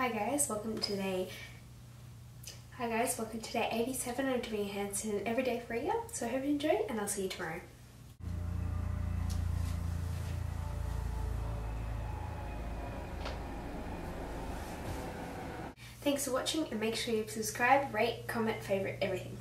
Hi guys, welcome to day. Hi guys, welcome to day 87 of doing a every day for a year. So I hope you enjoy and I'll see you tomorrow. Thanks for watching and make sure you subscribe, rate, comment, favourite, everything.